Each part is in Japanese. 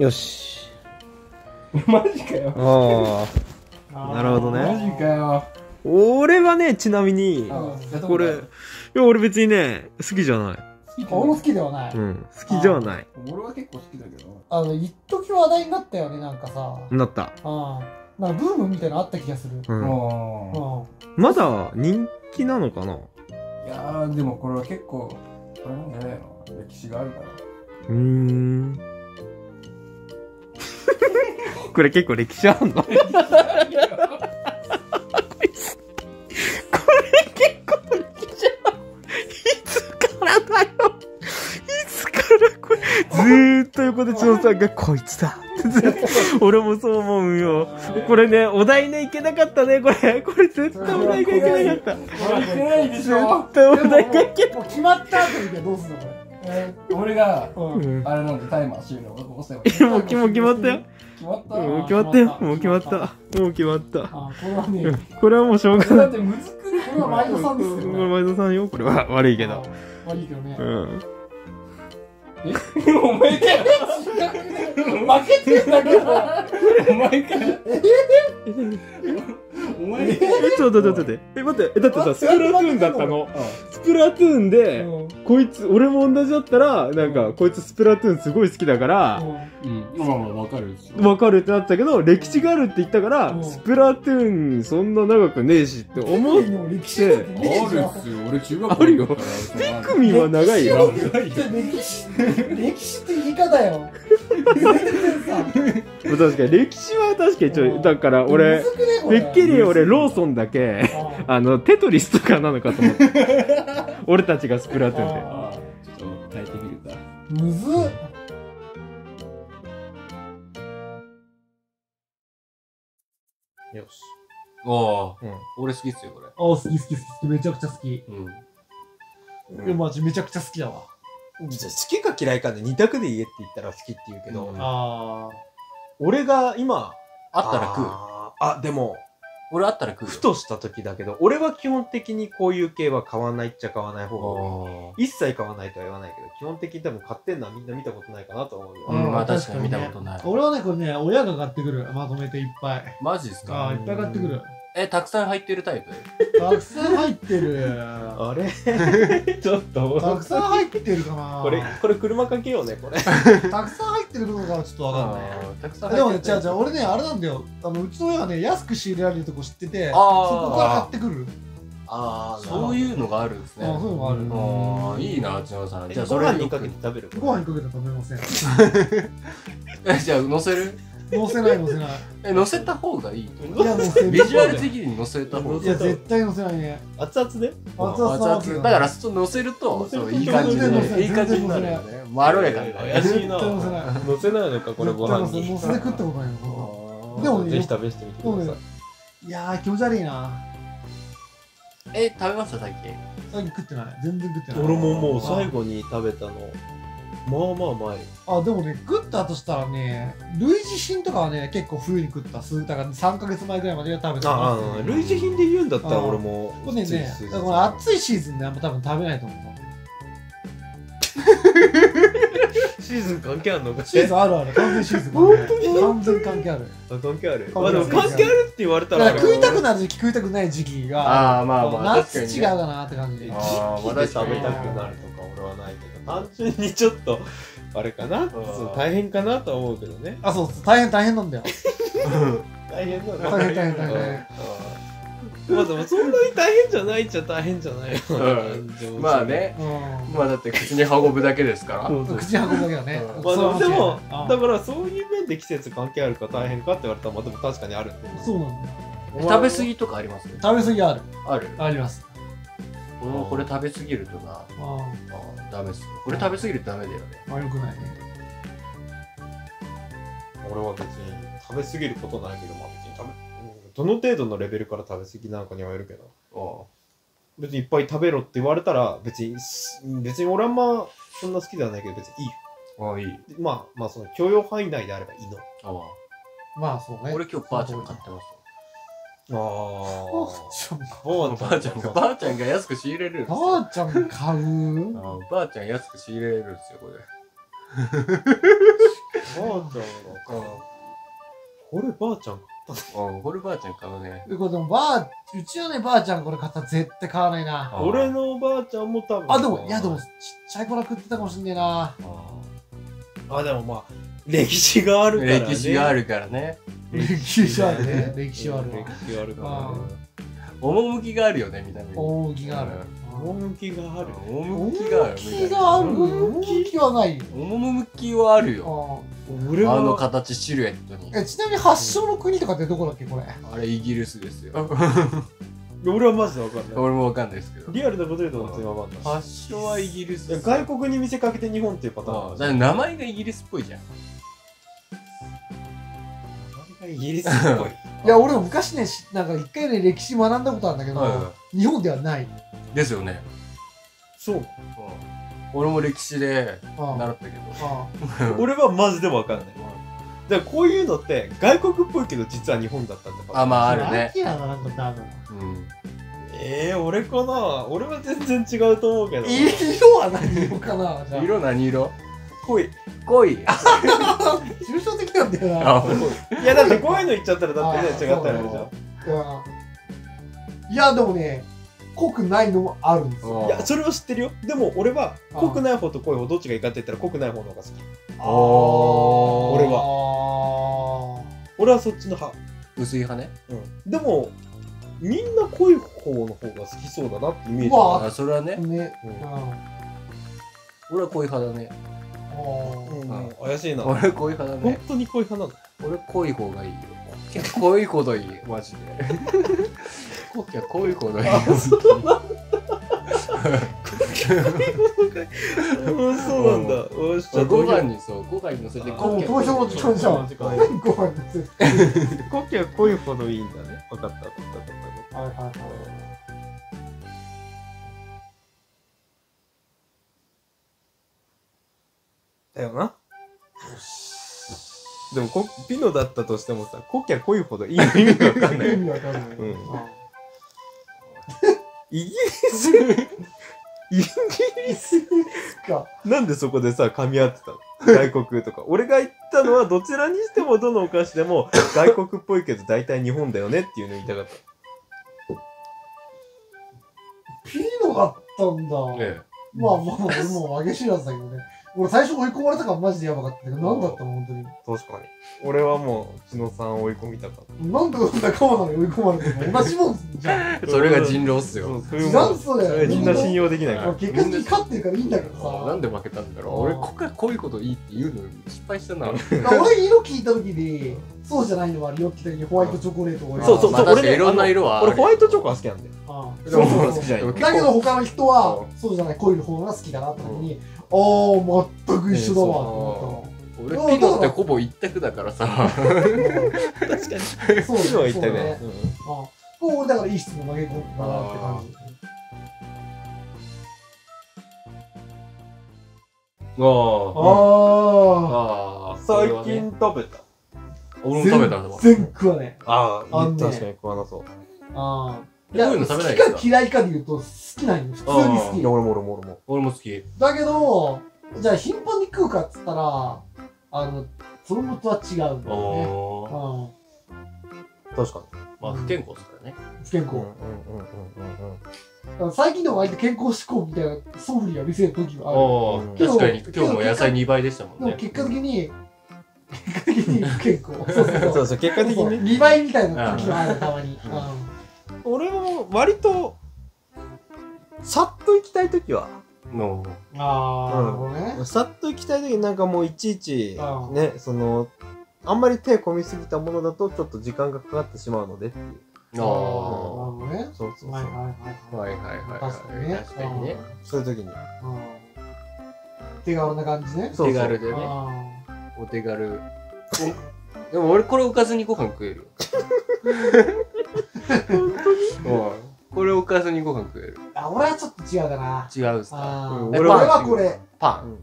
よし。マジかよ。ああなるほどね。マジかよ。俺はねちなみにあこれいや俺別にね好きじゃない。俺も好きではない。うん。好きじゃない。俺は結構好きだけど。あの、一時話題になったよね、なんかさ。なった。うん。なんかブームみたいなのあった気がする。うん。もうん。まだ人気なのかな？ういやーでもこれは結構あれなんじゃないの歴史があるから。うーん これ結構歴史あんの？これ結構歴史あんの。いつからだよ？いつからこれ？ずーっと横で千代さんがこいつだ俺もそう思うよ。これねお題ねいけなかったね。これこれ絶対お題がいけなかった。これいけないでし絶ょ対お題がいけもう決まった後にどうすんの？こえー俺がれ。うん。うんあれなんでタイマー終了押せばいや もう決まったよ。決まった？もう決まったよ。もう決まった。もう決まった。あ、これはね、うん。これはもうしょうがだない。ってむずくね？これは毎度さんですよこれね。前田さんよ。これは悪いけど。あ。悪いけどね。う。ん。お前かよ。負けてんだけど。お前かよ前え、ちょっと待って待って。え、待って、え、だってさ、スプラトゥーンだったの。スプラトゥーンで、こいつ、俺も同じだったら、なんか、こいつスプラトゥーンすごい好きだから、うんまあまあわかるわかるってなったけど、歴史があるって言ったから、スプラトゥーンそんな長くねえしって思っテクミンの歴史あるっすよ俺中学校あるよピクミンは長いよ。歴史歴史って言い方よ。確かに、歴史は確かにちょい、だから俺てっきり俺、ローソンだけ、ああの、テトリスとかなのかと思って。俺たちがスプラトゥーンで。ちょっと耐えてみるかむずっ。よし。おうん。俺好きっすよこれあ、好き好き好き。めちゃくちゃ好き。うんいや、マジめちゃくちゃ好きだわ。じゃあ好きか嫌いかで二択で言えって言ったら好きって言うけど、うんあ俺が今、あったら食うあーあ、でも、俺あったら食うよふとした時だけど、俺は基本的にこういう系は買わないっちゃ買わない方がい。一切買わないとは言わないけど、基本的に多分買ってんのはみんな見たことないかなと思うよ。うんまあ確確かに見たことない俺はね、これね、親が買ってくる。まとめていっぱい。マジっすか？ああ、いっぱい買ってくる。えたくさん入ってるタイプ？たくさん入ってる。あれ？ちょっと、たくさん入ってるかな。これ、これ車かけようね、これ。たくさん入ってるのかはちょっとわかんない。たくさんでもね、入ってる違う違う、俺ね、あれなんだよ。あの、うちの親はね、安く仕入れられるとこ知ってて、そあー。こから買ってくる。あそういうのがあるんですね。あそういうのがある。あーいいな千代さん。じじゃあ、ゃあそれご飯にかけて食べるご飯にかけて食べません。えじゃあ乗せる？乗せない乗せない。え乗せた方がいい？いや、乗せる。ビジュアル的に乗せた方がいや、絶対乗せないね。熱々で？熱々の熱々だからそう乗せると乗せるとそういい感じ全然乗せないでいい感じになるよねまろやかになる怪しいな。絶対乗せない乗せないのか、これご飯に。乗せて食ったことないの。でもねぜひ試してみてください。いやー、気持ち悪いな。え食べましたさっき最近食ってない。全然食ってない。俺ももう最後に食べたの、まあまあ前。あ、でもね、食ったとしたらね、類似品とかはね、結構冬に食った。数だから3ヶ月前ぐらいまでは食べてああ、類似品で言うんだったら俺も。これね、だから暑いシーズンであんま多分食べないと思う。シーズン関係あるのかシーズンあるある。完全シーズン関係完全関係ある。あ関係ある。関係あるまあでも関係あるって言われたらら食いたくななる時期食いたくない時期が、ああまあまあ夏違うかなって感じ。時あー期で食べたくなると単純にちょっと、あれかなそう大変かなとは思うけどね。あ、そうそう、大変大変なんだよ。大変だな。大変大変大変うんまあでもそんなに大変じゃないっちゃ大変じゃないようん まあ。ねうまあだって口に運ぶだけですから。口に運ぶだけだね。うんまあでも、でもあだからそういう面で季節関係あるか大変かって言われたら、まあでも確かにあるそうなんだよ。食べ過ぎとかあります？食べ過ぎある。あるあります。俺もこれ食べ過ぎるとなああダメっすこれ食べ過ぎるとダメだよね。あ、まあよくないね。俺は別に食べ過ぎることないけど、まあ別に食べ、うんどの程度のレベルから食べ過ぎなのかにはよるけど、別にいっぱい食べろって言われたら、別にす、別に俺はあんまそんな好きではないけど、別にいいよ。ああいい。でまあまあその許容範囲内であればいいの。あまあそうね。俺今日ばあちゃん買ってますああ。ちょばばあちゃんがばあちゃんが安く仕入れるんですばよあちゃん買う？あばあちゃん安く仕入れるんですよ こればあちゃんがか。こればあちゃんか。うん、こればあちゃん買うね。これでもばあ、うちはね、ばあちゃんこれ買ったら絶対買わないな。あ俺のばあちゃんも多分。あ、でも、いやでも、ちっちゃい頃は食ってたかもしんねえな。あ、でもまあ、歴史があるからね。歴史があるからね。歴史はあるね。歴史はあるわ歴。史があるからね。趣があるよね、見た目に。趣がある。趣がある。趣がある。趣がある趣はないよ。趣はあるよ。あ俺あのは、形、シルエットに。えちなみに発祥の国とかってどこだっけこれ？あれ、イギリスですよ。俺はマジでわかんない。俺もわかんないですけど。リアルなこと言うと全然わかんない。発祥はイギリス外国に見せかけて日本っていうパターン名前がイギリスっぽいじゃん。イギリスっぽい。いや、俺も昔ね、しなんか一回ね、歴史学んだことあるんだけど、は日本ではない。い。ですよね。そう。俺も歴史であ習ったけど。あ 俺はマジでわかんない。だからこういうのって外国っぽいけど実は日本だったってあ、まああるね。アキラがなんか多分。うん。えー、俺かな俺は全然違うと思うけど。色は何色かなじゃあ。色何色？濃い。濃い。抽象的なんだよな。あ、いやだってこういうの言っちゃったらだってね違ったらあれじゃん。うんいや、でもね、濃くないのもあるんですよ。いや、それは知ってるよ。でも俺は濃くない方と濃い方どっちがいいかって言ったら濃くない方の方が好き。おー俺は。俺はそっちの派。薄い派ね。うん。でも、みんな濃い方の方が好きそうだなってイメージ。まああ、それはね。ね。ううんん。俺は濃い派だね。怪しいな。俺濃い派だ本ね。当に濃い派なの？俺濃い方がいいよ。濃いほどいい、マジで。コッキは濃いほどいい。うん、そうなんだ。ご飯にそう、ご飯に乗せてコキ は濃いほどいいんだね。分かった、分かった、分かった。はいはいはい。だよな。でもこ、ピノだったとしてもさ、コッキは濃いほどいいの意味がわかんない。意味わかんない。うんあイギリスイギリスか。なんでそこでさ、噛み合ってたの？外国とか。俺が言ったのは、どちらにしてもどのお菓子でも、外国っぽいけど大体日本だよねっていうのを言いたかった。ピノだったんだ。えまあまあ、俺もう揚げ知らずだけどね。俺最初追い込まれたからマジでやばかったけど、なんだったの本当に。確かに。俺はもう、千野さんを追い込みたかった。なんで仲間なのに追い込まれてるの？同じもんじゃん。え。それが人狼っすよ。そう、それ知らもんそれ。それみんな信用できないから。結果的に勝ってるからいいんだけどさ。なんで負けたんだろう俺、ここから濃いこといいって言うの失敗したな。俺色聞いた時に、そうじゃないのは色聞いた時にホワイトチョコレートをそうそうまあ確かに俺ねいろんな色はある俺ホワイトチョコが好きなんだよ。そうそうそうだけど他の人はそうじゃない濃い方が好きだなって時に、ああ全く一緒だわと思俺、ピノってほぼ一択だからさ。確かに。ったの。そう昨日は言ったそうだね。ね。ああこう俺だからいい質問投げ込んだなって感じ。うんあああ。ああ、最近食べた？俺も食べたんだわ。全然食わねえ。ああんね確かに食わなそう。ああ。いうの食べない好ですか？きか嫌いかで言うと好きなんよ。普通に好きいや、。俺も俺も俺も。俺も好き。だけど、じゃあ頻繁に食うかっつったら、あの、そのとは違うんだよね。おうん。確かまあ、不健康ですからね。不健康。に。うんうんうんうん最近でも割と健康志向みたいな素振りは見せる時はある。確かに、今日も野菜2倍でしたもんね。でも結果的に、結果的に不健康。そうそううん。そうそう、結果的にね。2倍みたいな時がある、たまに。うんう俺も割と、さっと行きたいときは、のん。ああ、なるほどね。さっと行きたいときになんかもういちいちう、んね、その、あんまり手込みすぎたものだとちょっと時間がかかってしまうのでっていう。あなるほどね。そうそうそう。はいはいはいあ。はいはいはい。確かにね。確かにね。そういうときに。うん。手軽な感じね。そうそう手軽でね。あお手軽。おでも俺これおかずにご飯食えるよ。これおかずにご飯食える？ーあ、俺はちょっと違うかな。違うっすか？俺はこれ。パン。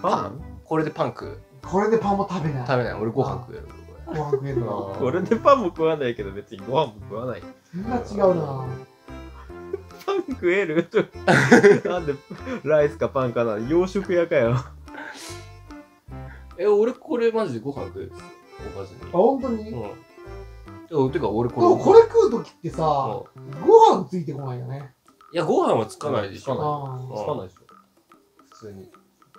パン？これでパン食う？これでパンも食べない。食べない。俺ご飯食える。ご飯食えるの。あーこれでパンも食わないけど別にご飯も食わない。みんな違うな。パン食える？なんでライスかパンかな？洋食屋かよ。え、俺これマジでご飯食うおかずにあ、。本当に、うん。てか、てか俺でこれ。もこれ食うときってさ、うんご飯ついてこないよね。いや、ご飯はつかないでしつかないょ。あつかないでしょ。普通に。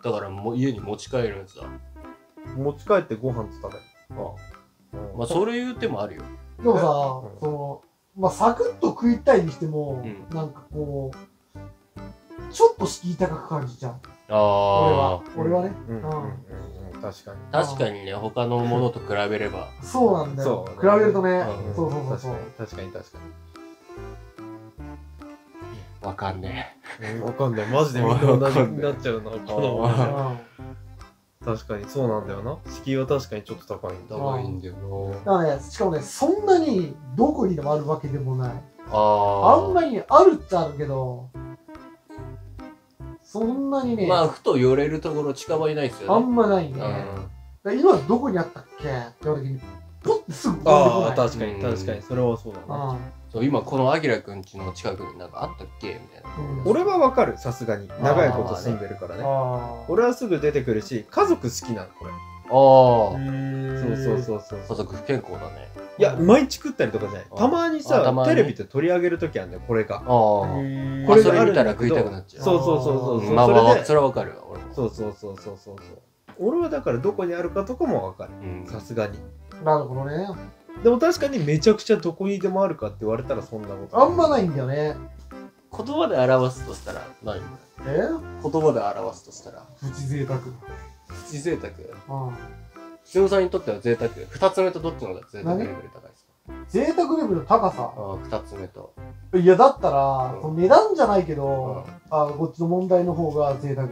だからもう家に持ち帰るんさ。持ち帰ってご飯食べる。まあ、それ言うてもあるよ。ーでもさ、うんその、まあ、サクッと食いたいにしても、うんなんかこう、ちょっと敷居高く感じちゃう。俺あは。俺はね。うんうんうんうんうん確かに。あ。確かにね、他のものと比べれば。そうなんだよ。そう比べるとね、うんそうそうそうそう。確かに確かわかんねに。わかんない。マジでみんな同じになっちゃうな。このあ確かにそうなんだよな。敷居は確かにちょっと高いんえ。だ。高いんだよだからね、しかもね、そんなにどこにでもあるわけでもない。な。ああんまりね、あるっちゃあるけど、そんなにね、まあ、ふと寄れるところ近場にないですあよね。んまないね。うん。今どこにあったっけ？って言われた時に、ポッてすぐああ。確かにうん確かに。それはそうだな。うんそう、今このアキラくん家の近くになんかあったっけ？みたいな。うん俺はわかる、さすがに。長いこと住んでるからね。俺はすぐ出てくるし、家族好きなの、これ。ああ。そうそうそうそう。家族不健康だね。いや、毎日食ったりとかじゃない。あたまにあさたま、にテレビで取り上げるときあるんだよ、これが。ああ。ここれそれ見たら食いたくなっちゃう。そうそうそうそうそう。まあまあ、それでそれはわかるわ、俺も。そうそうそうそうそうそう。俺はだからどこにあるかとかもわかる。うん。さすがに。なるほどね。でも確かにめちゃくちゃどこにでもあるかって言われたらそんなことあんまないんだよね。言葉で表すとしたら何？え？言葉で表すとしたらプチ贅沢。プチ贅沢うん。しおさんにとっては贅沢。二つ目とどっちの方が贅沢レベル高いですか？贅沢レベルの高さ？二つ目と。いや、だったら、うん。値段じゃないけうど、あこっちの問題の方が贅沢。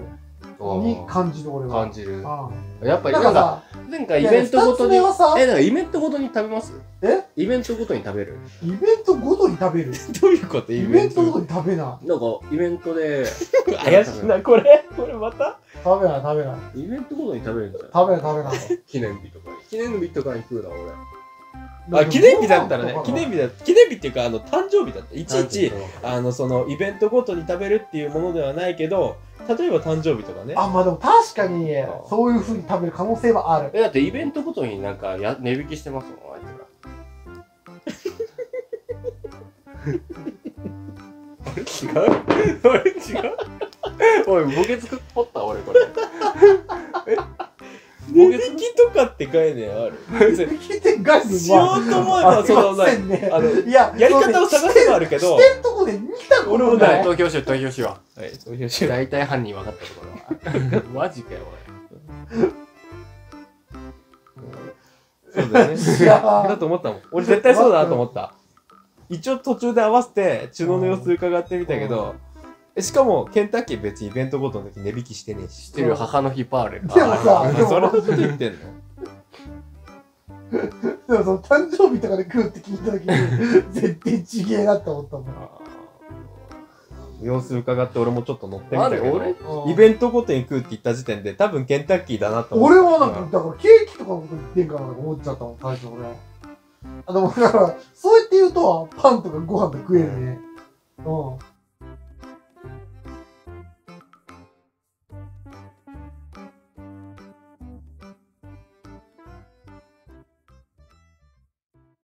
にあ感じる俺は。感じる。あやっぱりなんんかさ、なんかイベントごとにいや二つ目はさえなんかイベントごとに食べます？え？イベントごとに食べる？イベントごとに食べる？どういうこと？イベント。ごとに食べな。い。なんかイベントで。怪しいな、これ。これまた？食べない食べない。イベントごとに食べるんじゃない食べない食べない。記念日とかに記念日とかに食うな俺あ、記念日だったらね記念日だ、記念日っていうか、あの、誕生日だった。いちいち、ああの、その、イベントごとに食べるっていうものではないけど、例えば誕生日とかね。あ、まあでも確かにあ、そういう風に食べる可能性はある。えだってイベントごとになんかや値引きしてますもんあいつらあれ違う？あれ違う？おいボケつく掘った俺これ。え？ボケつ値引きとかって概念ある？聞いて概念しようと思えば、その、ありませんね。あの、いや、やり方を探せばあるけど、してんとこで見たこと俺もない。ない。投票しよう投票しよはい、そういうしう大体犯人分かったところはマジかよ そうだよね。いやー。だと思ったもん。俺絶対そうだなと思った。一応途中で合わせて、血の様子伺ってみたけど、えしかも、ケンタッキー別にイベントごとの時値引きしてねえし。知ってる母の日パーレでもさあでもそれのこと言ってんの？でもその誕生日とかで食うって聞いた時に、絶対ちげえなって思ったもん。様子伺って俺もちょっと乗ってみたけど、イベントごとに食うって言った時点で多分ケンタッキーだなと思って。俺はなんか、だからケーキとかのこと言ってんかなとか思っちゃったもん、最初俺。あ、でもだから、そうやって言うと、パンとかご飯とか食えるね。うん。